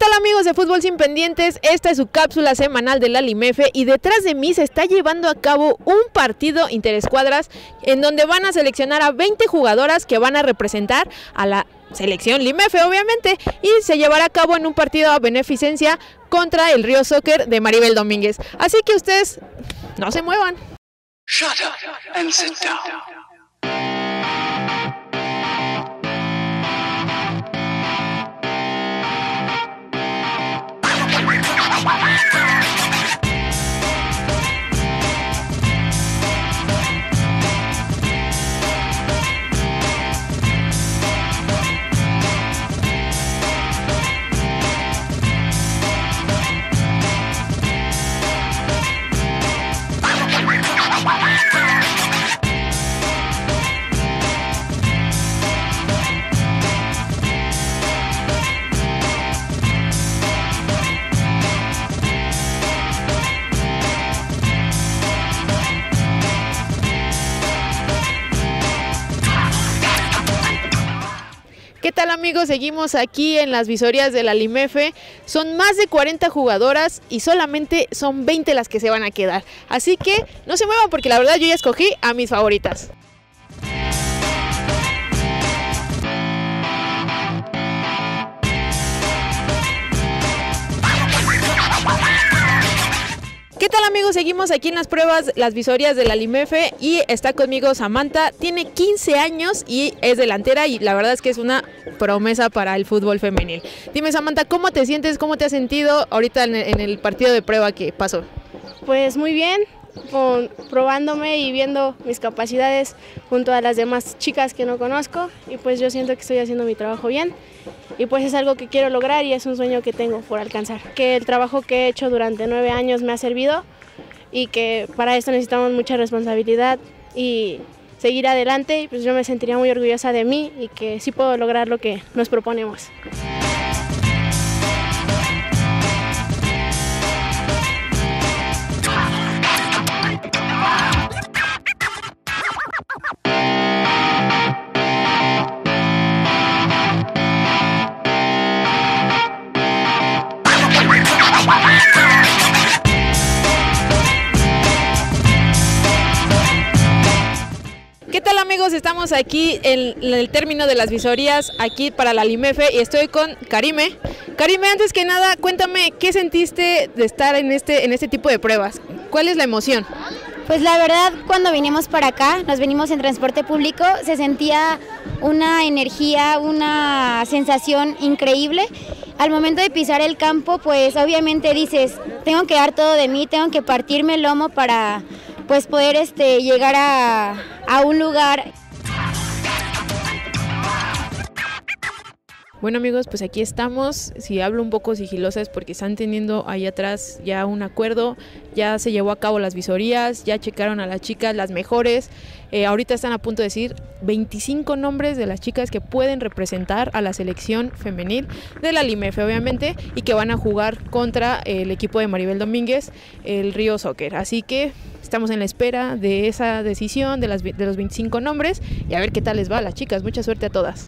tal amigos de Fútbol Sin Pendientes? Esta es su cápsula semanal de la Limefe y detrás de mí se está llevando a cabo un partido interescuadras en donde van a seleccionar a 20 jugadoras que van a representar a la selección Limefe obviamente y se llevará a cabo en un partido a beneficencia contra el Río Soccer de Maribel Domínguez. Así que ustedes no se muevan. Shut up and sit down. ¿Qué tal amigos? Seguimos aquí en las visorías de la Limefe. Son más de 40 jugadoras y solamente son 20 las que se van a quedar. Así que no se muevan porque la verdad yo ya escogí a mis favoritas. ¿Qué tal amigos? Seguimos aquí en las pruebas, las visorías de la Limefe y está conmigo Samantha. Tiene 15 años y es delantera y la verdad es que es una promesa para el fútbol femenil. Dime Samantha, ¿cómo te sientes? ¿Cómo te has sentido ahorita en el partido de prueba que pasó? Pues muy bien, con, probándome y viendo mis capacidades junto a las demás chicas que no conozco y pues yo siento que estoy haciendo mi trabajo bien y pues es algo que quiero lograr y es un sueño que tengo por alcanzar. Que el trabajo que he hecho durante nueve años me ha servido y que para esto necesitamos mucha responsabilidad y seguir adelante y pues yo me sentiría muy orgullosa de mí y que sí puedo lograr lo que nos proponemos. Estamos aquí en el término de las visorías, aquí para la Limefe y estoy con Karime. Karime, antes que nada, cuéntame qué sentiste de estar en este, en este tipo de pruebas. ¿Cuál es la emoción? Pues la verdad, cuando vinimos para acá, nos venimos en transporte público, se sentía una energía, una sensación increíble. Al momento de pisar el campo, pues obviamente dices, tengo que dar todo de mí, tengo que partirme el lomo para pues poder este, llegar a, a un lugar Bueno amigos, pues aquí estamos. Si hablo un poco sigilosa es porque están teniendo ahí atrás ya un acuerdo, ya se llevó a cabo las visorías, ya checaron a las chicas, las mejores. Eh, ahorita están a punto de decir 25 nombres de las chicas que pueden representar a la selección femenil de la Limefe, obviamente, y que van a jugar contra el equipo de Maribel Domínguez, el Río Soccer. Así que estamos en la espera de esa decisión de, de los 25 nombres y a ver qué tal les va a las chicas. Mucha suerte a todas.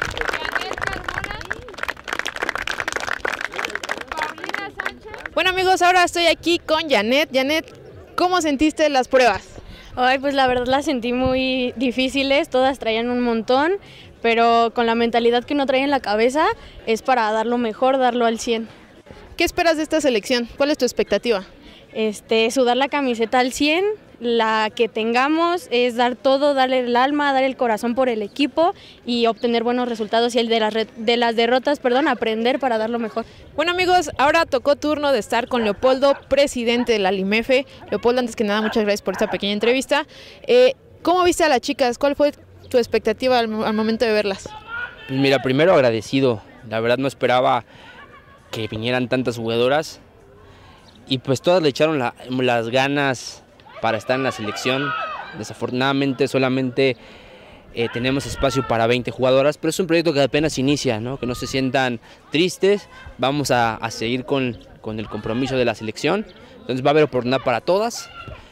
Bueno amigos, ahora estoy aquí con Janet. Janet, ¿cómo sentiste las pruebas? Ay, pues la verdad las sentí muy difíciles, todas traían un montón, pero con la mentalidad que uno trae en la cabeza es para dar lo mejor, darlo al 100. ¿Qué esperas de esta selección? ¿Cuál es tu expectativa? Este, sudar la camiseta al 100, la que tengamos es dar todo, darle el alma, dar el corazón por el equipo y obtener buenos resultados y el de las, de las derrotas, perdón, aprender para dar lo mejor. Bueno amigos, ahora tocó turno de estar con Leopoldo, presidente de la Limefe. Leopoldo, antes que nada, muchas gracias por esta pequeña entrevista. Eh, ¿Cómo viste a las chicas? ¿Cuál fue tu expectativa al, al momento de verlas? Pues mira, primero agradecido. La verdad no esperaba que vinieran tantas jugadoras y pues todas le echaron la, las ganas para estar en la selección. Desafortunadamente solamente eh, tenemos espacio para 20 jugadoras, pero es un proyecto que apenas inicia, ¿no? que no se sientan tristes, vamos a, seguir con, con, el compromiso de la selección, entonces va a haber oportunidad para todas,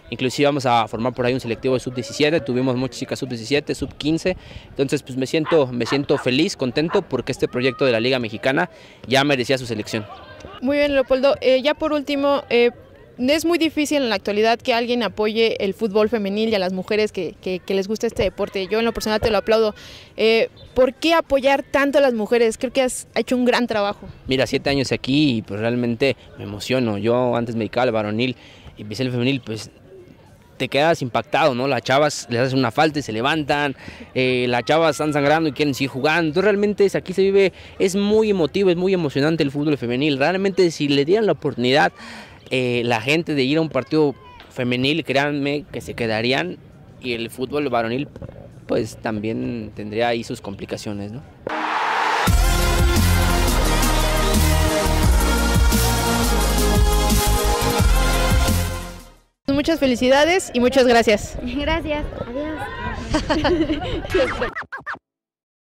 inclusive vamos a formar por ahí un selectivo de sub-17, tuvimos muchas chicas sub-17, sub-15, entonces pues me siento, me siento feliz, contento porque este proyecto de la Liga Mexicana ya merecía su selección. Muy bien, Leopoldo. Eh, ya por último, eh, es muy difícil en la actualidad que alguien apoye el fútbol femenil y a las mujeres que, les gusta este deporte. Yo en lo personal te lo aplaudo. Eh, ¿Por qué apoyar tanto a las mujeres? Creo que has hecho un gran trabajo. Mira, siete años aquí y pues realmente me emociono. Yo antes me dedicaba al varonil y empecé el femenil, pues te quedas impactado, ¿no? Las chavas les hacen una falta y se levantan, eh, las chavas están sangrando y quieren seguir jugando. Entonces realmente es- aquí se vive, es muy emotivo, es muy emocionante el fútbol femenil. Realmente si le dieran la oportunidad eh, la gente de ir a un partido femenil, créanme que se quedarían y el fútbol varonil pues también tendría ahí sus complicaciones, ¿no? Muchas felicidades y muchas gracias. Gracias. Adiós.